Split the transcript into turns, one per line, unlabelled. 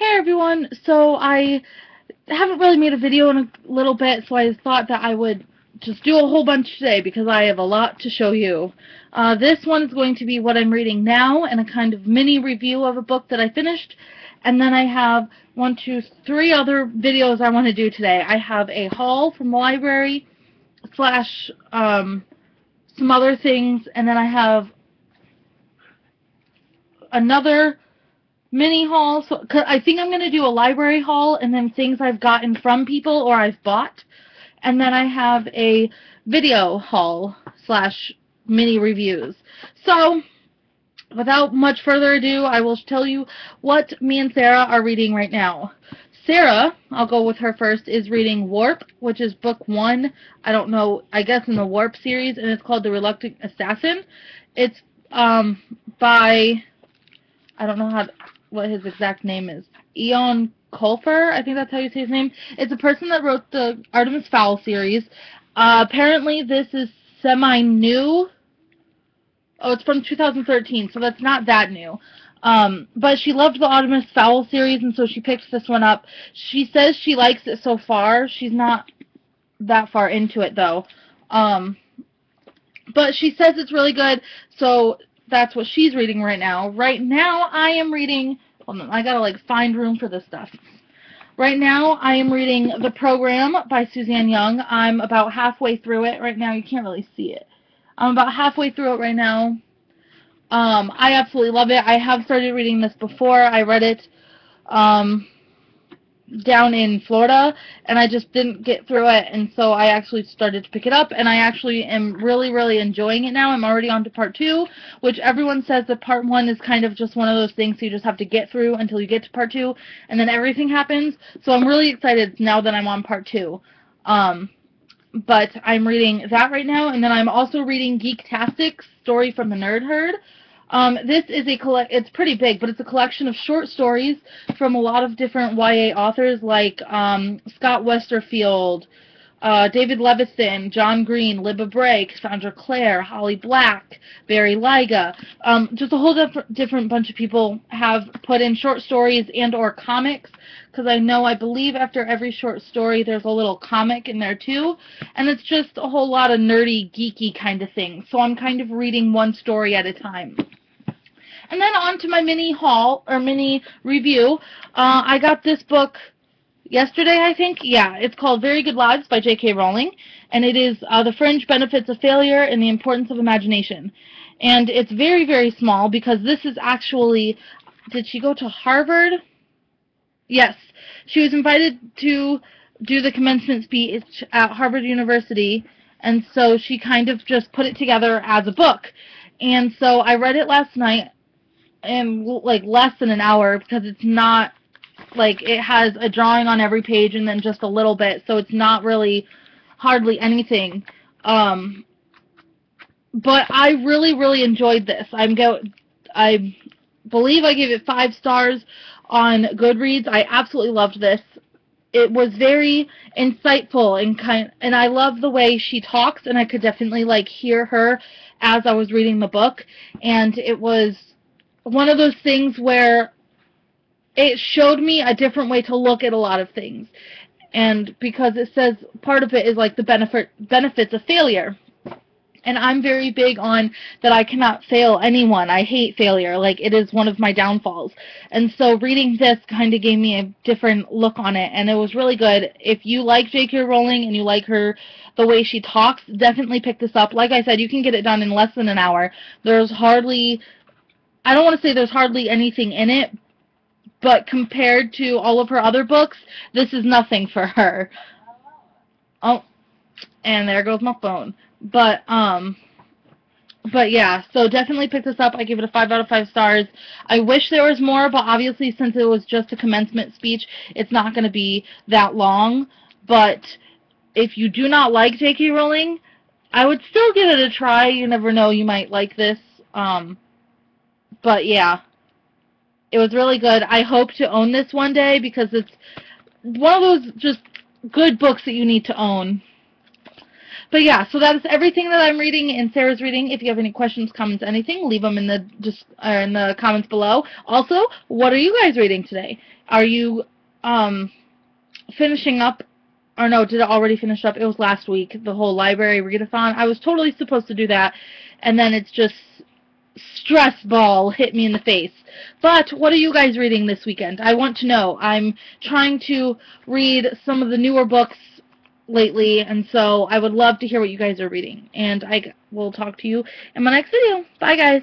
Hey everyone, so I haven't really made a video in a little bit, so I thought that I would just do a whole bunch today because I have a lot to show you. Uh, this one is going to be what I'm reading now and a kind of mini review of a book that I finished. And then I have one, two, three other videos I want to do today. I have a haul from the library slash um, some other things, and then I have another mini hauls. Cause I think I'm going to do a library haul and then things I've gotten from people or I've bought. And then I have a video haul slash mini reviews. So, without much further ado, I will tell you what me and Sarah are reading right now. Sarah, I'll go with her first, is reading Warp, which is book one, I don't know, I guess in the Warp series, and it's called The Reluctant Assassin. It's um, by, I don't know how, what his exact name is, Eoin Colfer, I think that's how you say his name. It's a person that wrote the Artemis Fowl series. Uh, apparently this is semi-new. Oh, it's from 2013, so that's not that new. Um, but she loved the Artemis Fowl series, and so she picked this one up. She says she likes it so far. She's not that far into it, though. Um, but she says it's really good, so that's what she's reading right now. Right now, I am reading... Hold on, I gotta, like, find room for this stuff. Right now, I am reading The Program by Suzanne Young. I'm about halfway through it right now. You can't really see it. I'm about halfway through it right now. Um, I absolutely love it. I have started reading this before. I read it um, down in Florida, and I just didn't get through it, and so I actually started to pick it up, and I actually am really, really enjoying it now. I'm already on to part two, which everyone says that part one is kind of just one of those things you just have to get through until you get to part two, and then everything happens. So I'm really excited now that I'm on part two. Um, but I'm reading that right now, and then I'm also reading Geektastic's Story from the Nerd Herd. Um, this is a collect. It's pretty big, but it's a collection of short stories from a lot of different YA authors, like um, Scott Westerfeld, uh, David Levithan, John Green, Libba Bray, Cassandra Clare, Holly Black, Barry Lyga. Um, just a whole different, different bunch of people have put in short stories and or comics, because I know, I believe after every short story there's a little comic in there too, and it's just a whole lot of nerdy, geeky kind of things. So I'm kind of reading one story at a time. And then on to my mini haul, or mini review. Uh, I got this book yesterday, I think. Yeah, it's called Very Good Lives by J.K. Rowling, and it is uh, The Fringe Benefits of Failure and the Importance of Imagination. And it's very, very small because this is actually, did she go to Harvard? Yes. She was invited to do the commencement speech at Harvard University, and so she kind of just put it together as a book. And so I read it last night in like less than an hour because it's not like it has a drawing on every page and then just a little bit, so it's not really hardly anything. Um, but I really, really enjoyed this. I'm go. I believe I gave it five stars on Goodreads. I absolutely loved this. It was very insightful and kind, and I love the way she talks, and I could definitely like hear her as I was reading the book, and it was one of those things where it showed me a different way to look at a lot of things. And because it says part of it is like the benefit benefits of failure. And I'm very big on that I cannot fail anyone. I hate failure. Like it is one of my downfalls. And so reading this kind of gave me a different look on it and it was really good. If you like J.K. Rowling and you like her the way she talks, definitely pick this up. Like I said, you can get it done in less than an hour. There's hardly I don't want to say there's hardly anything in it, but compared to all of her other books, this is nothing for her. Oh, and there goes my phone. But, um, but yeah, so definitely pick this up. I give it a 5 out of 5 stars. I wish there was more, but obviously since it was just a commencement speech, it's not going to be that long. But if you do not like J.K. Rowling, I would still give it a try. You never know, you might like this. Um, but yeah, it was really good. I hope to own this one day because it's one of those just good books that you need to own. but yeah, so that is everything that I'm reading and Sarah's reading. If you have any questions, comments, anything, leave them in the just uh, in the comments below. Also, what are you guys reading today? Are you um finishing up or no, did it already finish up? It was last week, the whole library readathon. I was totally supposed to do that, and then it's just stress ball hit me in the face. But what are you guys reading this weekend? I want to know. I'm trying to read some of the newer books lately, and so I would love to hear what you guys are reading. And I will talk to you in my next video. Bye, guys.